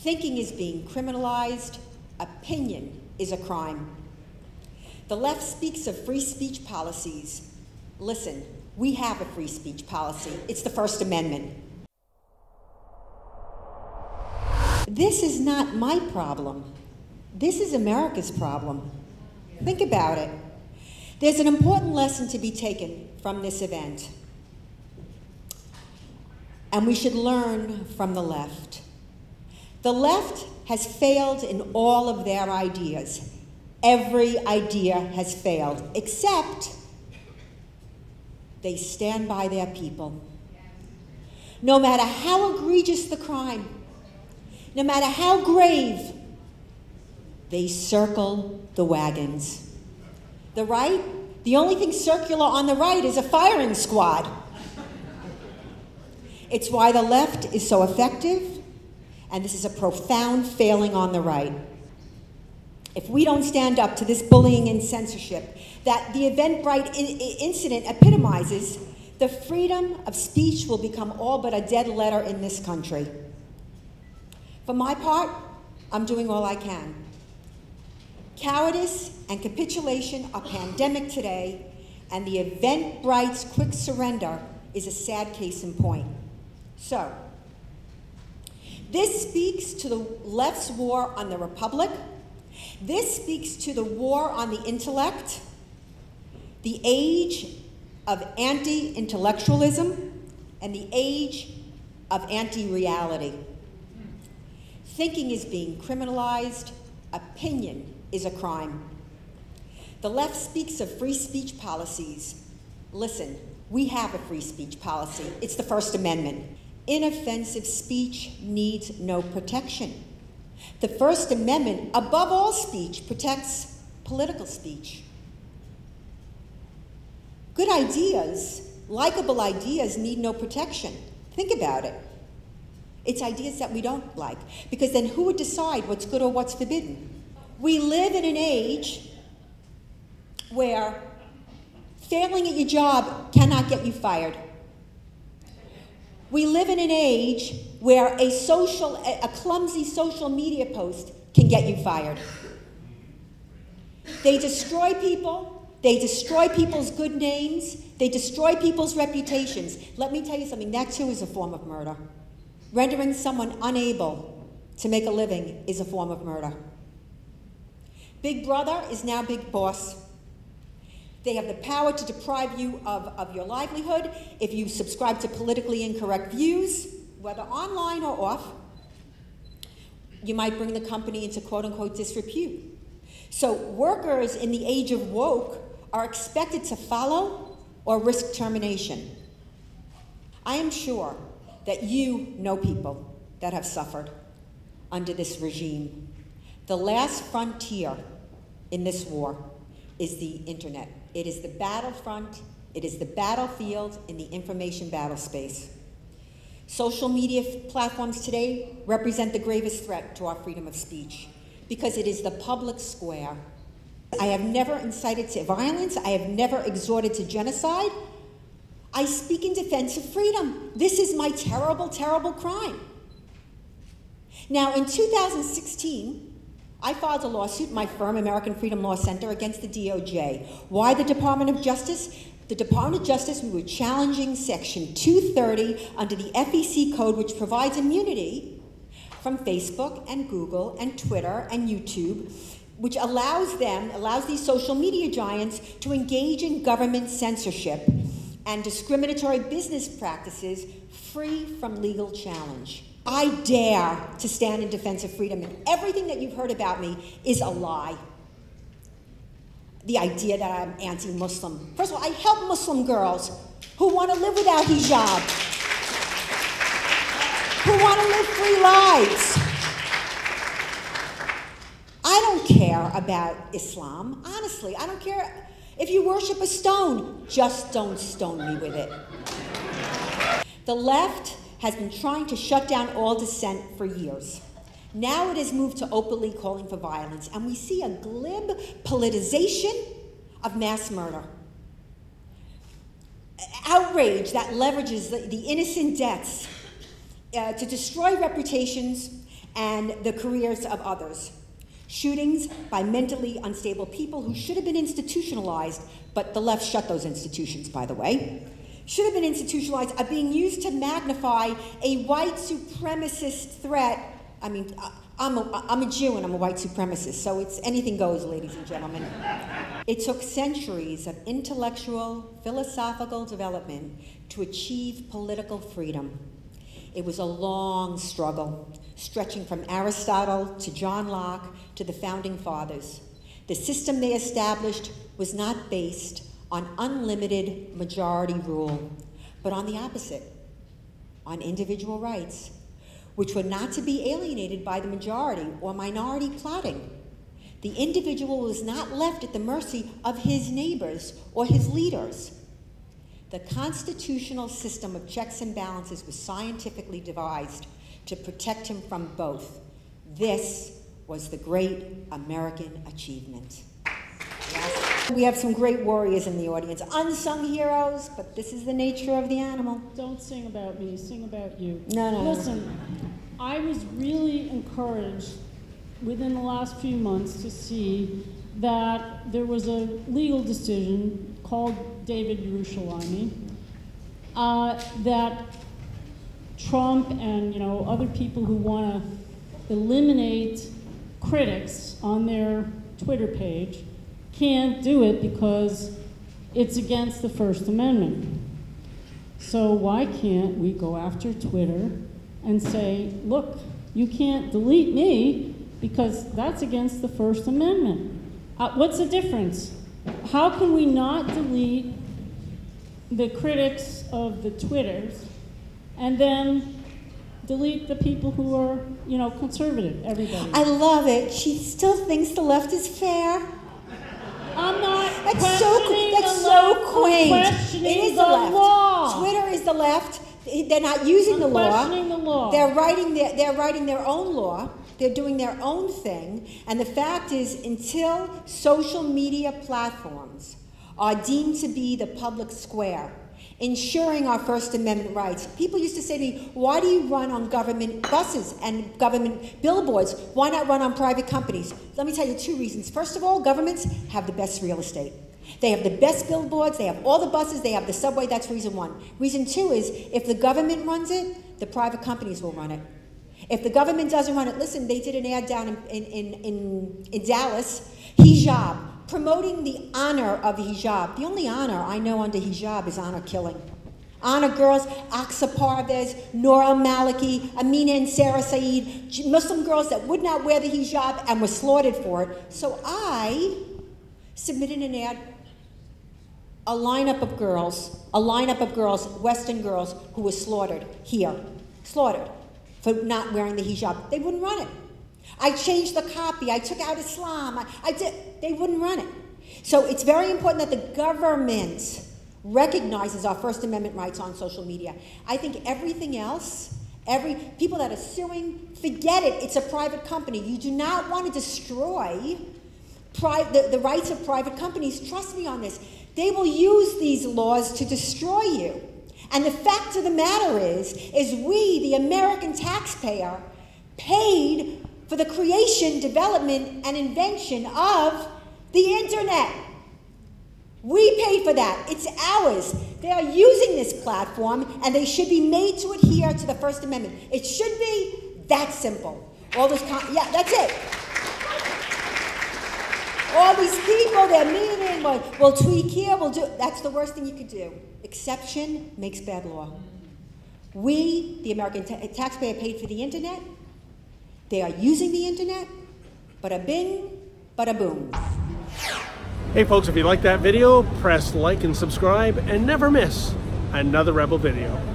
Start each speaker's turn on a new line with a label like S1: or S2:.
S1: Thinking is being criminalized. Opinion is a crime. The left speaks of free speech policies. Listen, we have a free speech policy. It's the First Amendment. This is not my problem. This is America's problem. Think about it. There's an important lesson to be taken from this event. And we should learn from the left. The left has failed in all of their ideas. Every idea has failed, except they stand by their people. No matter how egregious the crime, no matter how grave, they circle the wagons. The right, the only thing circular on the right is a firing squad. It's why the left is so effective, and this is a profound failing on the right. If we don't stand up to this bullying and censorship that the Eventbrite incident epitomizes, the freedom of speech will become all but a dead letter in this country. For my part, I'm doing all I can. Cowardice and capitulation are pandemic today, and the Eventbrite's quick surrender is a sad case in point. So, this speaks to the left's war on the republic. This speaks to the war on the intellect, the age of anti intellectualism, and the age of anti reality. Thinking is being criminalized, opinion is a crime. The left speaks of free speech policies. Listen, we have a free speech policy. It's the First Amendment. Inoffensive speech needs no protection. The First Amendment, above all speech, protects political speech. Good ideas, likable ideas, need no protection. Think about it. It's ideas that we don't like, because then who would decide what's good or what's forbidden? We live in an age where failing at your job cannot get you fired. We live in an age where a social, a clumsy social media post can get you fired. They destroy people, they destroy people's good names, they destroy people's reputations. Let me tell you something, that too is a form of murder. Rendering someone unable to make a living is a form of murder. Big Brother is now Big Boss. They have the power to deprive you of, of your livelihood if you subscribe to politically incorrect views, whether online or off. You might bring the company into quote unquote disrepute. So, workers in the age of woke are expected to follow or risk termination. I am sure that you know people that have suffered under this regime. The last frontier in this war is the internet. It is the battlefront, it is the battlefield in the information battle space. Social media platforms today represent the gravest threat to our freedom of speech because it is the public square. I have never incited to violence, I have never exhorted to genocide. I speak in defense of freedom. This is my terrible, terrible crime. Now, in 2016, I filed a lawsuit, my firm, American Freedom Law Center, against the DOJ. Why the Department of Justice? The Department of Justice, we were challenging Section 230 under the FEC code, which provides immunity from Facebook and Google and Twitter and YouTube, which allows them, allows these social media giants to engage in government censorship and discriminatory business practices free from legal challenge. I dare to stand in defense of freedom, and everything that you've heard about me is a lie. The idea that I'm anti Muslim. First of all, I help Muslim girls who want to live without hijab, who want to live free lives. I don't care about Islam. Honestly, I don't care. If you worship a stone, just don't stone me with it. The left has been trying to shut down all dissent for years. Now it has moved to openly calling for violence, and we see a glib politicization of mass murder. Outrage that leverages the, the innocent deaths uh, to destroy reputations and the careers of others. Shootings by mentally unstable people who should have been institutionalized, but the left shut those institutions, by the way, should have been institutionalized, are being used to magnify a white supremacist threat. I mean, uh, I'm a, I'm a Jew and I'm a white supremacist, so it's anything goes, ladies and gentlemen. It took centuries of intellectual, philosophical development to achieve political freedom. It was a long struggle, stretching from Aristotle to John Locke to the founding fathers. The system they established was not based on unlimited majority rule, but on the opposite, on individual rights which were not to be alienated by the majority or minority plotting. The individual was not left at the mercy of his neighbors or his leaders. The constitutional system of checks and balances was scientifically devised to protect him from both. This was the great American achievement. We have some great warriors in the audience, unsung heroes, but this is the nature of the animal.
S2: Don't sing about me, sing about you.
S1: No, no.
S2: Listen, I was really encouraged within the last few months to see that there was a legal decision called David Yerushalmi uh, that Trump and you know other people who want to eliminate critics on their Twitter page can't do it because it's against the First Amendment. So why can't we go after Twitter and say, look, you can't delete me because that's against the First Amendment. Uh, what's the difference? How can we not delete the critics of the Twitters and then delete the people who are, you know, conservative, everybody?
S1: I love it. She still thinks the left is fair.
S2: I'm not
S1: That's so that's so quaint. It is the,
S2: the
S1: left.
S2: law.
S1: Twitter is the left. They're not using the law.
S2: the law.
S1: They're writing their, they're writing their own law. They're doing their own thing. And the fact is, until social media platforms are deemed to be the public square, ensuring our First Amendment rights. People used to say to me, why do you run on government buses and government billboards? Why not run on private companies? Let me tell you two reasons. First of all, governments have the best real estate. They have the best billboards, they have all the buses, they have the subway, that's reason one. Reason two is if the government runs it, the private companies will run it. If the government doesn't run it, listen, they did an ad down in, in, in, in Dallas, hijab, promoting the honor of hijab. The only honor I know under hijab is honor killing. Honor girls, Aqsa Parvez, Noor al-Maliki, Amina and Sarah Saeed, Muslim girls that would not wear the hijab and were slaughtered for it. So I submitted an ad a lineup of girls, a lineup of girls, Western girls, who were slaughtered here, slaughtered for not wearing the hijab. They wouldn't run it. I changed the copy. I took out Islam. I, I did. They wouldn't run it. So it's very important that the government recognizes our First Amendment rights on social media. I think everything else, every people that are suing, forget it. It's a private company. You do not want to destroy pri- the, the rights of private companies. Trust me on this. They will use these laws to destroy you. And the fact of the matter is, is we, the American taxpayer, paid for the creation, development, and invention of the internet. We pay for that. It's ours. They are using this platform, and they should be made to adhere to the First Amendment. It should be that simple. All this, yeah, that's it. All these people, they're meeting, we'll, we'll tweak here, we'll do, that's the worst thing you could do. Exception makes bad law. We, the American ta taxpayer, paid for the internet. They are using the internet. Bada bing, bada boom.
S3: Hey folks, if you like that video, press like and subscribe and never miss another Rebel video.